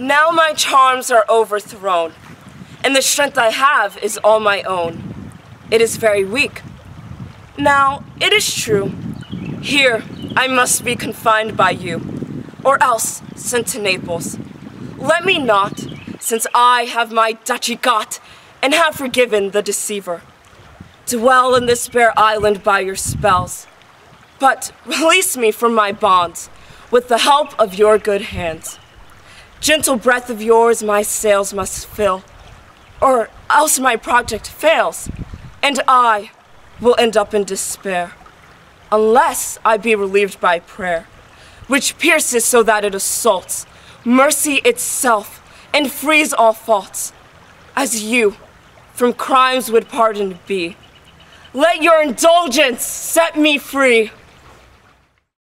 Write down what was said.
Now my charms are overthrown, and the strength I have is all my own. It is very weak. Now, it is true. Here, I must be confined by you, or else sent to Naples. Let me not, since I have my duchy got and have forgiven the deceiver. Dwell in this bare island by your spells, but release me from my bonds with the help of your good hands. Gentle breath of yours my sails must fill, or else my project fails, and I will end up in despair, unless I be relieved by prayer, which pierces so that it assaults mercy itself and frees all faults, as you from crimes would pardoned be. Let your indulgence set me free.